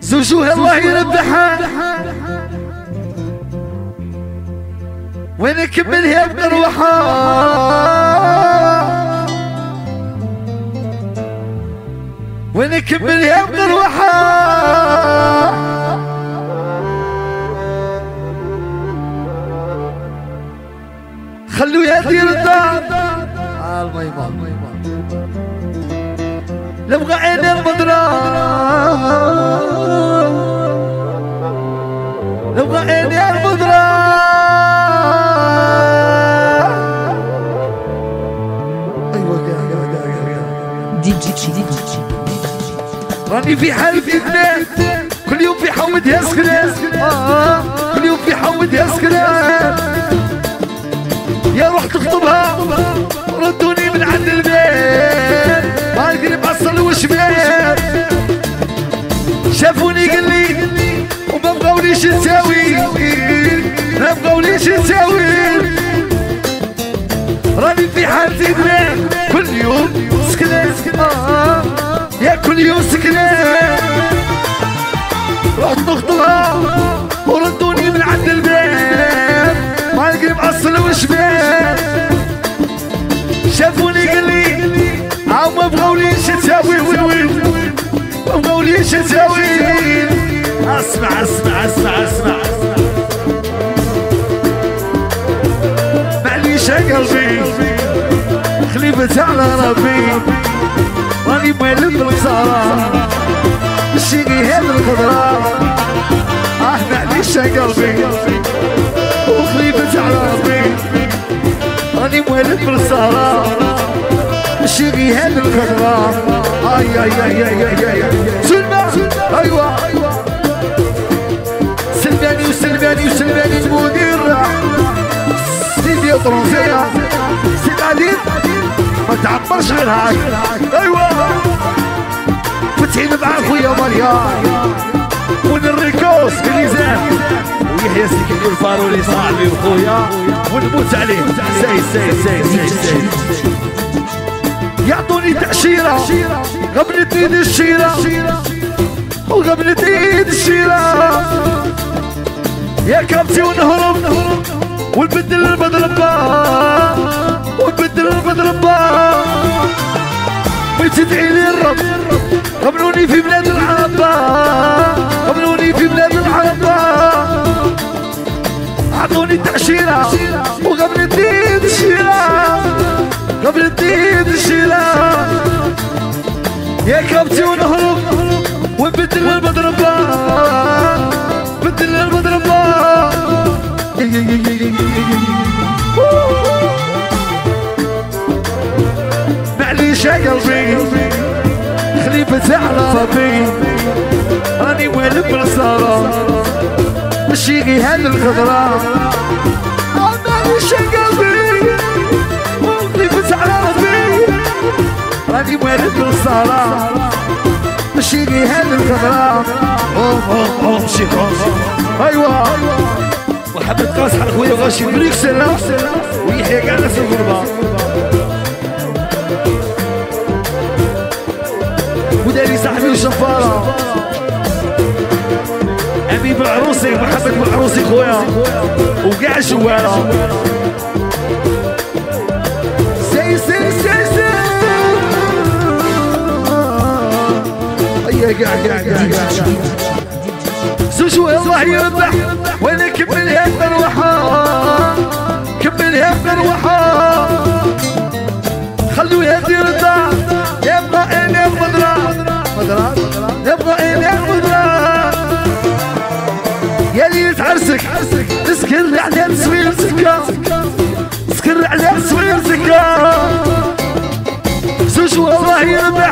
زوجوها الله يربحها. وين كملها بروحها وين كملها بروحها خلوها دير الدار لبغى عين البدرة لبغى عين البدرة أيوه قاع قاع قاع قاع دي جي دي جي راني في حال فتنة. كل يوم في حومتها سكنة آه كل يوم في حومتها سكنة يوم سكنة رحت نخطبها وردوني من عند البيت ما نقري معصل وشبيت شافوني قال لي عاو ما بغاوليش تساوي وين؟ وين ما بغاوليش تساوي. أسمع أسمع أسمع أسمع. معليش يا قلبي خليفة على ربي. راني مالب بالخسارة الشيقي هذا الخضراء آه معليش يا قلبي. وخليفة على ربي راني مالب بالخسارة الشيقي هذا الخضراء آي آي آي آي آي آي سلمى. أيوه. سلماني وسلماني وسلماني المدير سيدي ما تعبرش غير هاك أيوه. فتحين مع خويا مليار ون الريكوس بالميزان ويحيى سيكي الفارولي صاحبي وخويا. ونموت عليه. سي سي سي سي سي. يعطوني تأشيرة. قبل ايد الشيرة. وقبل ايد الشيرة. يا كابتي ونهرب. ونبدل المضربة ونبدل المضربة وتدعي لي الرب قبلوني في بلاد العربة قبلوني في بلاد العربة عطوني تأشيرة وقبل الدين الشيرة قبل الدين الشيرة. يا كابتي ونهرب يا قلبي خليفة على صبي راني والد بالصارة مشي غي هذا الخضراء معليش يا قلبي خليفة على ربي راني والد بالصارة مشي غي هذا الخضراء اوه اوه اوه مشي أيوه وحبة على خويا غاشي بريك سلام ويحيى كاع ناس الغربة وداري صاحبي وشفارة. حبيب العروسي محبة العروسي خويا. وكاع الجوالة سي سي سي سي. هيا كاع كاع كاع كاع زوج الله يربح وأنا كملها بروحها كملها بروحها خلوها دير أنا الخضرا يا ليلة عرسك تسكر على تصوير سكة تسكر على تصوير سكة زوج والله يربح.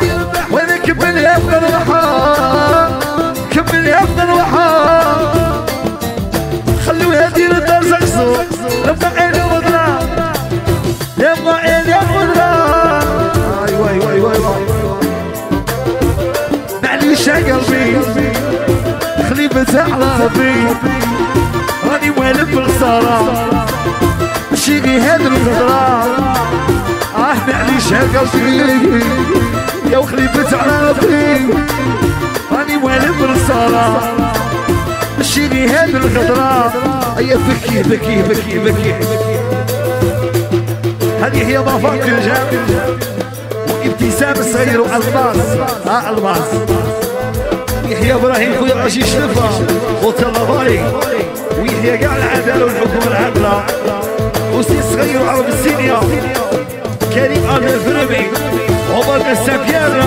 ربي راني والف بالخسارة مشي غي هاد الخضرا آه معليش معليش قلبي يا على ربي راني والد رسالة شيلي هاد الغدرة أيا بكي بكي بكي بكي هذه هي ضافات الجام وابتسام صغير والماس ها الماس يحيى إبراهيم خويا رشيد شلفه وطلباني ويحيى كاع العداله والحكم العدله وسي صغير وعرب السينيا. كريم ال الفرمي عمر السابيان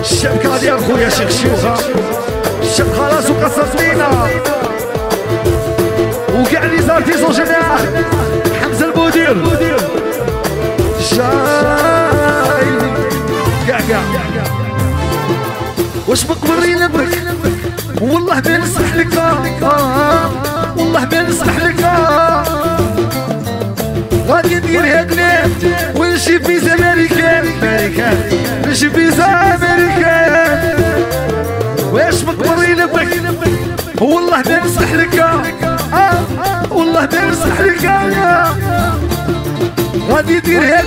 الشبكه ديال خويا شيخ شيوخه الشب خلاص وقصصتينا وكاع لي زارتيزون جماعة حمزة المدير شاي كاع كاع واش مقبرين بك والله بنصح لك. آه والله بنصح لك. آه غادي ندير هدنا ونمشي فيزا أمريكان. امريكان فيزا أمريكان. واش مقبرين بك والله بنصح لك. آه والله بنصح لك. آه غادي ندير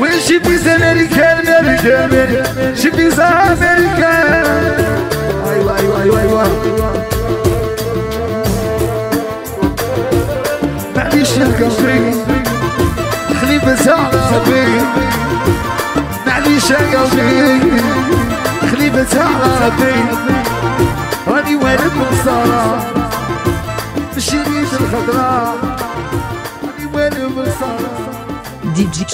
هدنا ونمشي فيزا امريكان امريكان نمشي فيزا امريكان ايوا ايوا ايوا ايوا معليش يا قلبي خليفة زعلة بي معليش يا قلبي خليفة زعلة بي راني والد مصارى بالشريط الخضراء راني والد مصارى DJ